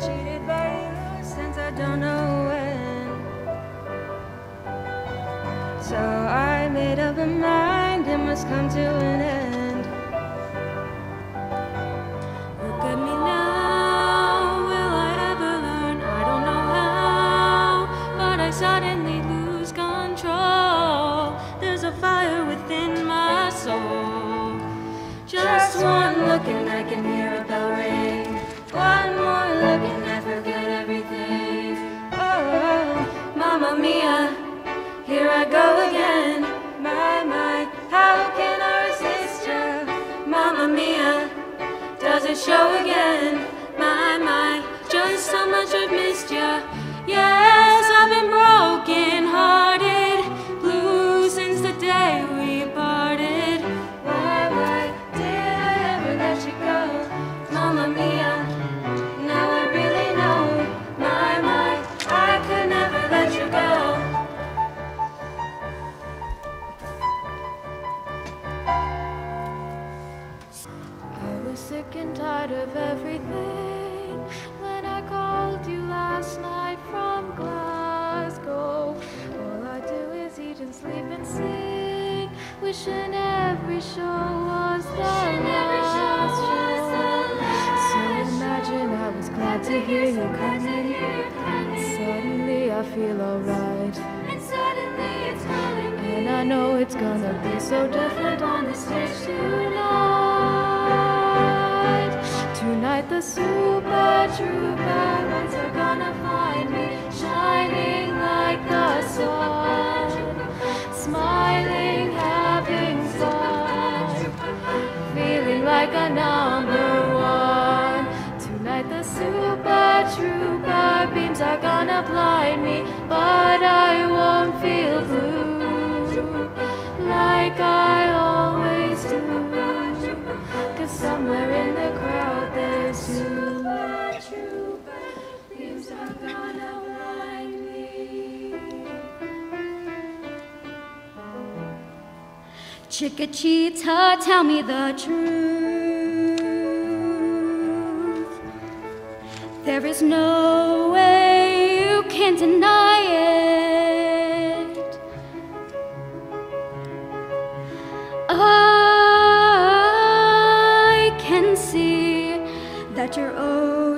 cheated by you since I don't know when. So I made up my mind it must come to an end. Look at me now, will I ever learn? I don't know how, but I suddenly lose control. There's a fire within my soul. Just one look and I can hear show sick and tired of everything when I called you last night from Glasgow. All I do is eat and sleep and sing, wishing every show was the last. show. So imagine I was glad to hear you coming. Suddenly I feel alright. And suddenly it's calling me. And I know it's gonna be so different on the stage tonight. Tonight the Super Troupers are gonna find me shining like the sun, smiling, having fun, feeling like a number one. Tonight the Super Trouper beams are gonna blind me, but I won't feel blue Chiquitita, tell me the truth. There is no way you can deny it. I can see that you're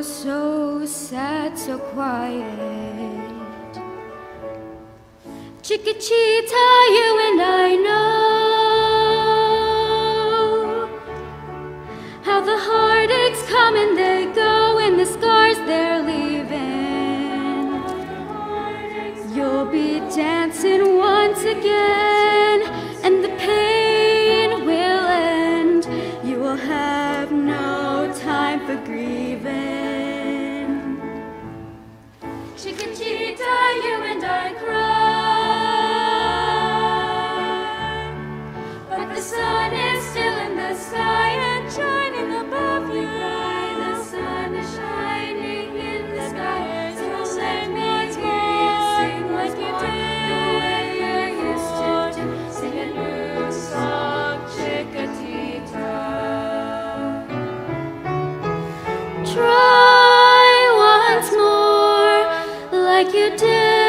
so sad, so quiet. Chiquitita, you and I like you did